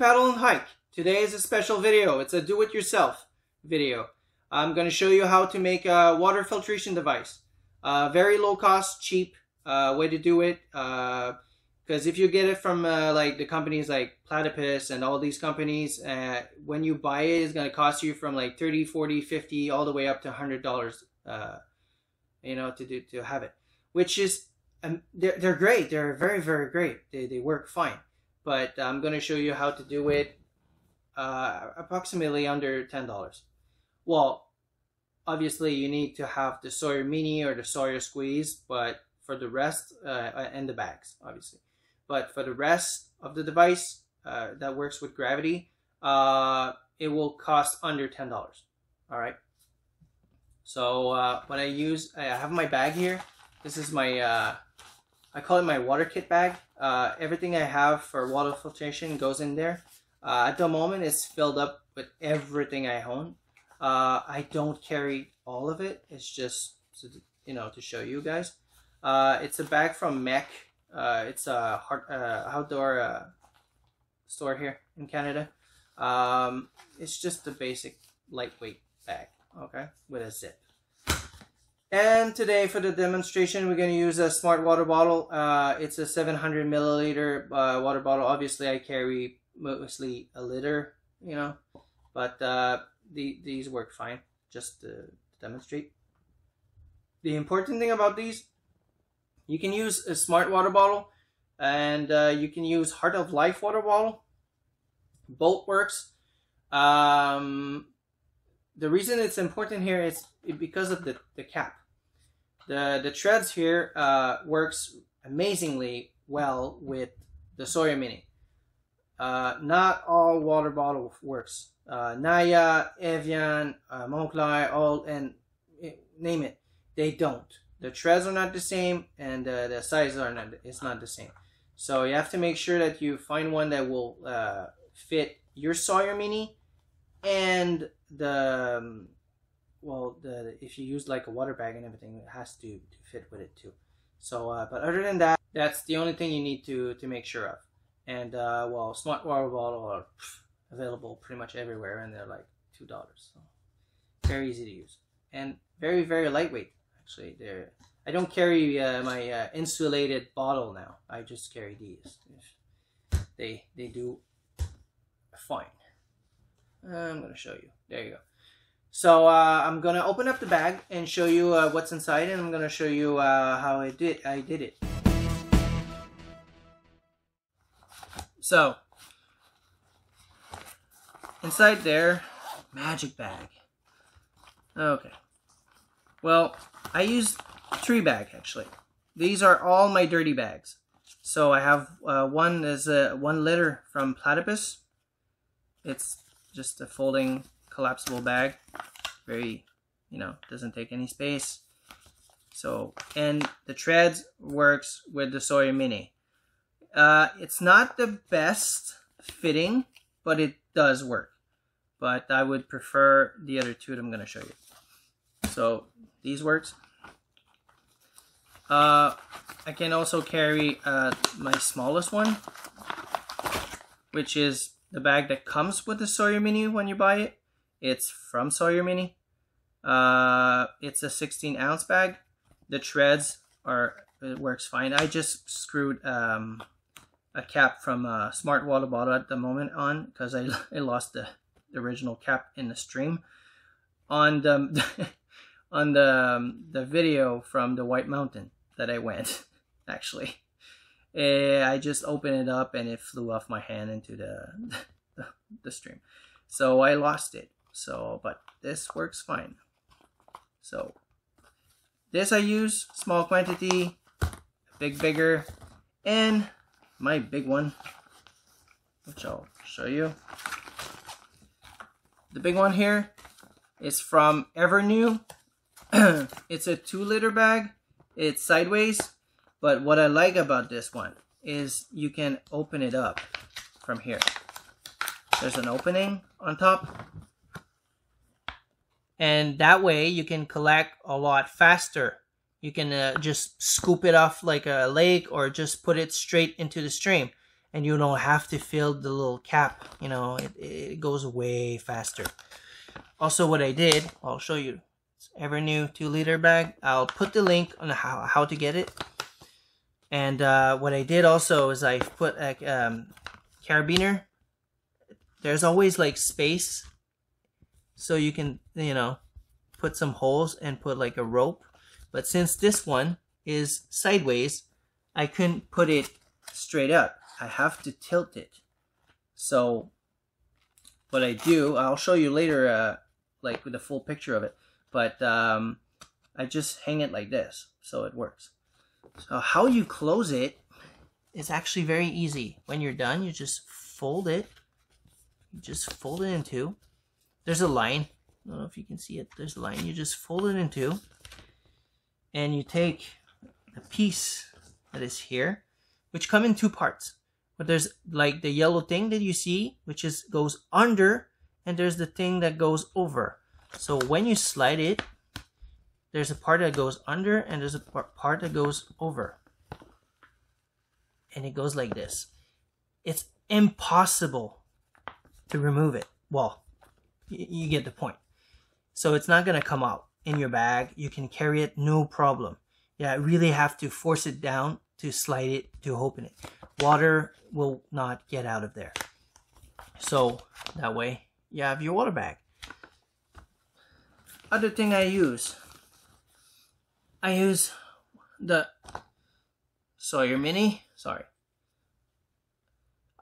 Paddle and Hike. Today is a special video. It's a do-it-yourself video. I'm going to show you how to make a water filtration device. Uh, very low cost, cheap uh, way to do it. Because uh, if you get it from uh, like the companies like Platypus and all these companies, uh, when you buy it, it's going to cost you from like 30, 40, 50, all the way up to $100, uh, you know, to do to have it. Which is, um, they're, they're great. They're very, very great. They, they work fine but I'm going to show you how to do it uh, approximately under $10. Well, obviously you need to have the Sawyer Mini or the Sawyer Squeeze, but for the rest, uh, and the bags, obviously. But for the rest of the device uh, that works with gravity, uh, it will cost under $10. All right. So uh, what I use, I have my bag here. This is my uh, I call it my water kit bag. Uh, everything I have for water filtration goes in there. Uh, at the moment, it's filled up with everything I own. Uh, I don't carry all of it. It's just, to, you know, to show you guys. Uh, it's a bag from MEC. Uh, it's a hard, uh, outdoor store here in Canada. Um, it's just a basic lightweight bag, okay, with a zip. And today for the demonstration, we're going to use a smart water bottle. Uh, it's a 700 milliliter uh, water bottle. Obviously, I carry mostly a liter, you know, but uh, the, these work fine just to demonstrate. The important thing about these, you can use a smart water bottle and uh, you can use Heart of Life water bottle. Both works. Um, the reason it's important here is because of the, the cap. The, the treads here uh, works amazingly well with the Sawyer Mini. Uh, not all water bottle works. Uh, Naya, Evian, uh, Montclair, all, and eh, name it, they don't. The treads are not the same and uh, the sizes are not, it's not the same. So you have to make sure that you find one that will uh, fit your Sawyer Mini and the um, well the if you use like a water bag and everything it has to, to fit with it too. So uh, but other than that that's the only thing you need to to make sure of. And uh, well smart water bottle are available pretty much everywhere and they're like two dollars so. Very easy to use. And very very lightweight actually. They're I don't carry uh, my uh, insulated bottle now. I just carry these. They they do fine. I'm gonna show you. There you go so uh, I'm gonna open up the bag and show you uh, what's inside and I'm gonna show you uh, how I did I did it. So inside there, magic bag. Okay. Well, I used tree bag actually. These are all my dirty bags. So I have uh, one is a one litter from Platypus. It's just a folding collapsible bag. Very, you know, doesn't take any space. So, and the treads works with the Sawyer Mini. Uh, it's not the best fitting, but it does work. But I would prefer the other two that I'm going to show you. So, these works. Uh, I can also carry uh, my smallest one, which is the bag that comes with the Sawyer Mini when you buy it. It's from Sawyer Mini. Uh, it's a 16 ounce bag. The treads are it works fine. I just screwed um, a cap from a smart water bottle at the moment on because I, I lost the, the original cap in the stream. On the on the um, the video from the White Mountain that I went, actually, uh, I just opened it up and it flew off my hand into the the, the stream, so I lost it. So, but this works fine. So, this I use, small quantity, big bigger, and my big one, which I'll show you. The big one here is from Evernew. it's a two liter bag. It's sideways, but what I like about this one is you can open it up from here. There's an opening on top and that way you can collect a lot faster. You can uh, just scoop it off like a lake or just put it straight into the stream. and you don't have to fill the little cap you know it, it goes way faster. Also what I did I'll show you. It's Evernew 2 liter bag. I'll put the link on how, how to get it. And uh, what I did also is I put a um, carabiner. There's always like space so you can you know put some holes and put like a rope. But since this one is sideways I couldn't put it straight up. I have to tilt it. So what I do I'll show you later uh, like with a full picture of it. But um, I just hang it like this so it works. So how you close it is actually very easy. When you're done you just fold it. You just fold it in two there's a line. I don't know if you can see it. There's a line you just fold it in two and you take a piece that is here which come in two parts. But there's like the yellow thing that you see which is goes under and there's the thing that goes over. So when you slide it there's a part that goes under and there's a part that goes over. And it goes like this. It's impossible to remove it. Well you get the point. So it's not going to come out in your bag. You can carry it no problem. Yeah really have to force it down to slide it to open it. Water will not get out of there. So that way you have your water bag. Other thing I use I use the Sawyer Mini. Sorry.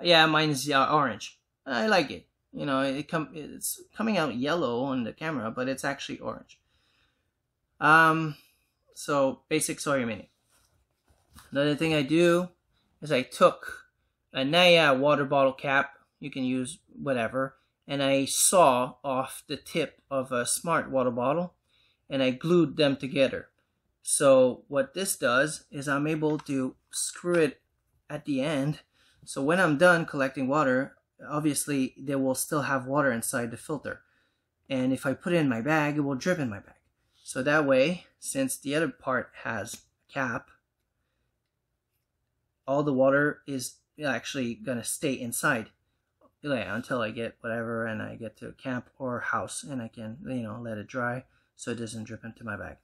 Yeah mine's uh, orange. I like it you know it come it's coming out yellow on the camera but it's actually orange. Um so basic Sawyer Mini. Another thing I do is I took a Naya water bottle cap you can use whatever and I saw off the tip of a smart water bottle and I glued them together. So what this does is I'm able to screw it at the end. So when I'm done collecting water obviously they will still have water inside the filter. And if I put it in my bag, it will drip in my bag. So that way, since the other part has a cap, all the water is actually going to stay inside until I get whatever and I get to camp or house and I can, you know, let it dry so it doesn't drip into my bag.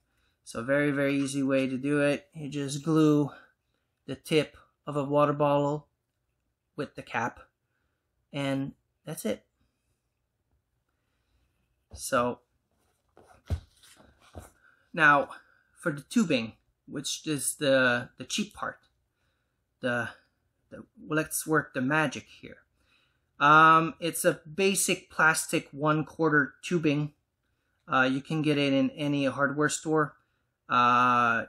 So very, very easy way to do it. You just glue the tip of a water bottle with the cap and that's it. So now for the tubing, which is the the cheap part, the, the let's work the magic here. Um, it's a basic plastic one quarter tubing. Uh, you can get it in any hardware store. Uh,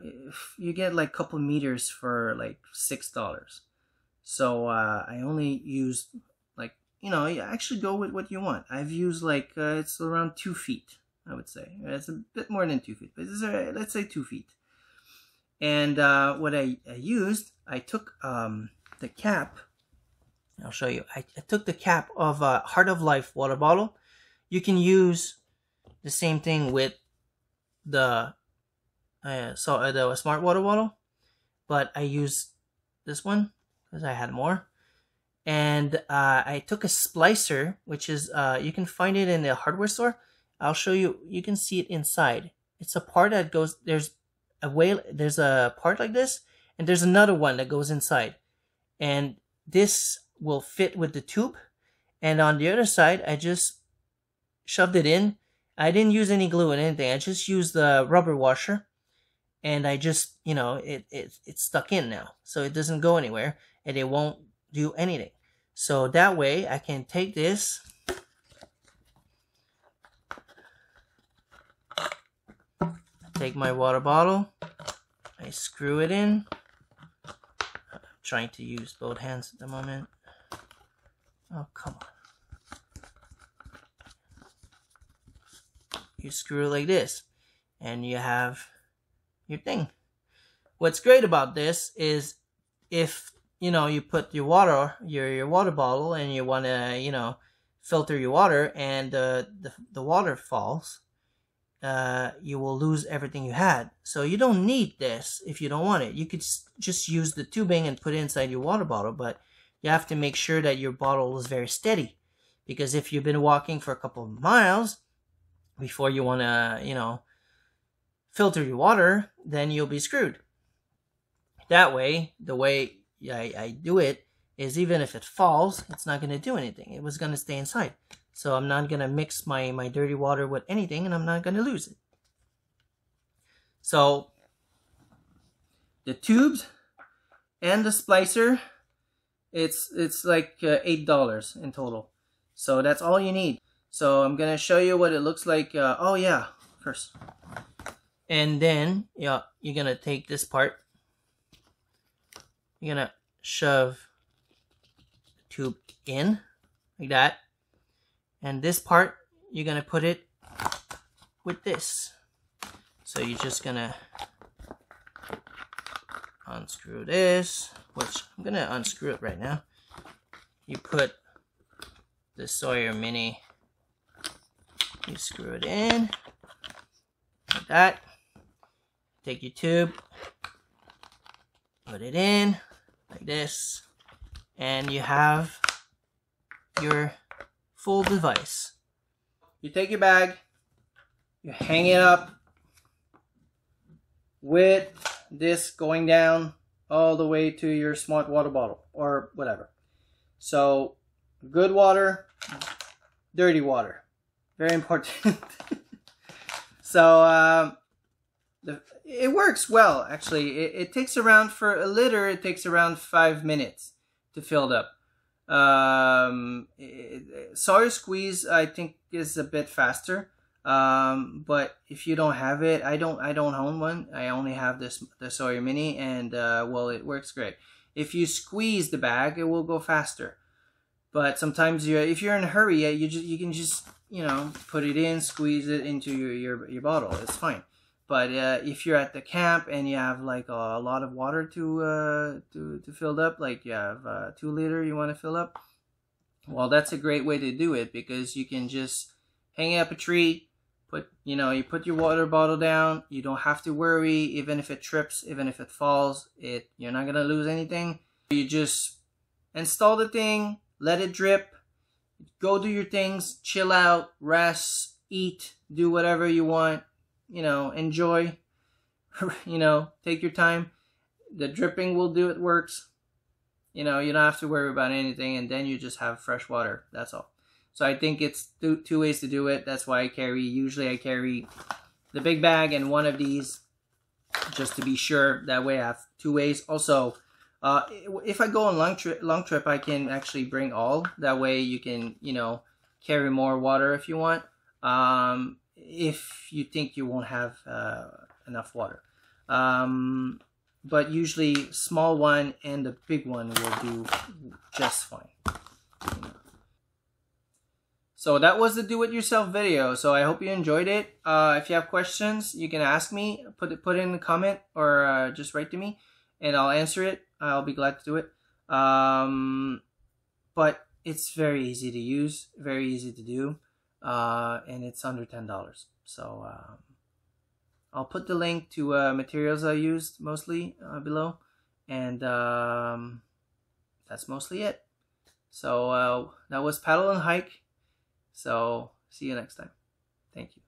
you get like a couple meters for like six dollars. So uh, I only use you know, you actually go with what you want. I've used like, uh, it's around two feet, I would say. It's a bit more than two feet, but it's, uh, let's say two feet. And uh, what I, I, used, I took um, the cap, I'll show you. I, I took the cap of a Heart of Life water bottle. You can use the same thing with the uh, so uh, the smart water bottle, but I used this one because I had more and uh, I took a splicer, which is uh, you can find it in the hardware store. I'll show you. You can see it inside. It's a part that goes. There's a way. There's a part like this, and there's another one that goes inside, and this will fit with the tube. And on the other side, I just shoved it in. I didn't use any glue or anything. I just used the rubber washer, and I just you know it it it's stuck in now, so it doesn't go anywhere, and it won't do anything. So that way I can take this. Take my water bottle. I screw it in. I'm trying to use both hands at the moment. Oh come on. You screw it like this and you have your thing. What's great about this is if you know, you put your water, your your water bottle, and you want to, you know, filter your water, and uh, the the water falls, uh, you will lose everything you had. So you don't need this if you don't want it. You could just use the tubing and put it inside your water bottle, but you have to make sure that your bottle is very steady. Because if you've been walking for a couple of miles before you want to, you know, filter your water, then you'll be screwed. That way, the way I, I do it is even if it falls, it's not going to do anything. It was going to stay inside. So I'm not going to mix my, my dirty water with anything and I'm not going to lose it. So the tubes and the splicer, it's, it's like uh, $8 in total. So that's all you need. So I'm going to show you what it looks like. Uh, oh yeah, first. And then yeah, you're going to take this part. You're going to shove the tube in like that. And this part, you're going to put it with this. So you're just going to unscrew this, which I'm going to unscrew it right now. You put the Sawyer Mini, you screw it in like that. Take your tube, put it in this, and you have your full device. You take your bag, you hang it up with this going down all the way to your smart water bottle or whatever. So good water, dirty water. Very important. so um, the, it works well, actually. It, it, takes around, for a liter, it takes around five minutes to fill it up. Um, Sawyer Squeeze, I think, is a bit faster. Um, but if you don't have it, I don't, I don't own one. I only have this, the Sawyer Mini, and uh, well, it works great. If you squeeze the bag, it will go faster. But sometimes you, if you're in a hurry, you just, you can just, you know, put it in, squeeze it into your, your, your bottle. It's fine. But uh, if you're at the camp and you have like a, lot of water to uh, to to fill up, like you have uh, two liter you want to fill up, well, that's a great way to do it because you can just hang up a tree, put you know you put your water bottle down. You don't have to worry even if it trips, even if it falls. It you're not gonna lose anything. You just install the thing, let it drip, go do your things, chill out, rest, eat, do whatever you want you know, enjoy, you know, take your time. The dripping will do it works. You know, you don't have to worry about anything and then you just have fresh water. That's all. So I think it's two, two ways to do it. That's why I carry, usually I carry the big bag and one of these just to be sure. That way I have two ways. Also, uh, if I go on long trip, long trip, I can actually bring all. That way you can, you know, carry more water if you want. Um, if you think you won't have uh, enough water. Um, but usually small one and the big one will do just fine. So that was the do-it-yourself video. So I hope you enjoyed it. Uh, if you have questions, you can ask me. Put it put it in the comment or uh, just write to me, and I'll answer it. I'll be glad to do it. Um, but it's very easy to use, very easy to do uh, and it's under ten dollars. So um, I'll put the link to uh, materials I used mostly uh, below, and um, that's mostly it. So uh, that was paddle and hike. So see you next time. Thank you.